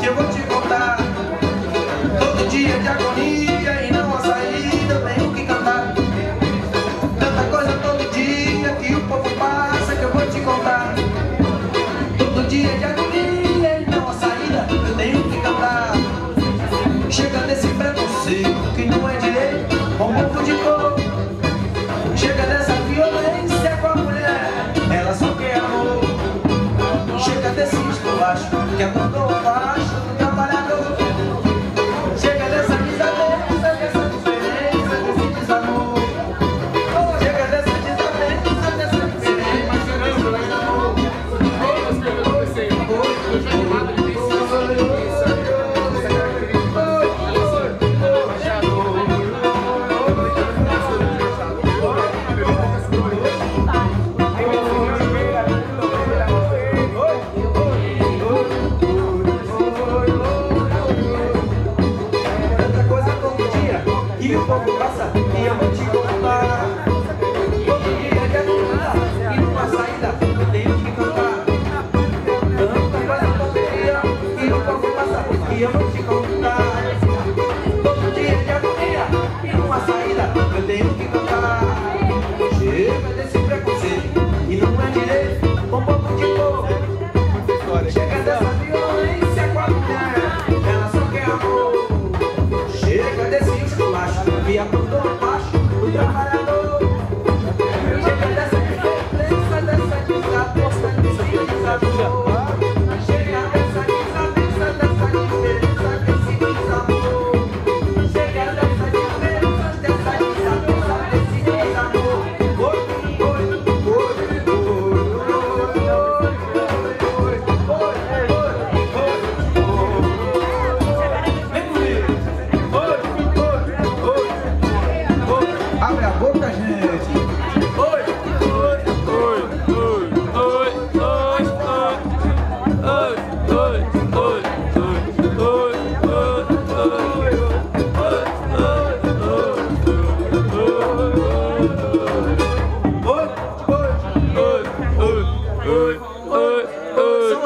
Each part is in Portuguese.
Que eu vou te contar. Todo dia de agonia e não há saída, eu tenho que cantar. Tanta coisa todo dia que o povo passa, que eu vou te contar. Todo dia de agonia e não há saída, eu tenho que cantar. Chega desse preconceito que não é direito, bom um povo de cor. Chega dessa violência com a mulher, ela só quer amor. Chega desse esculacho que é tudo fácil povo, graças a Hallelujah.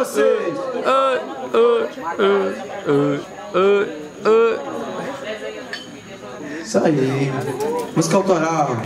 vocês. Ai, ai, ai, ai, Isso aí. Música autoral.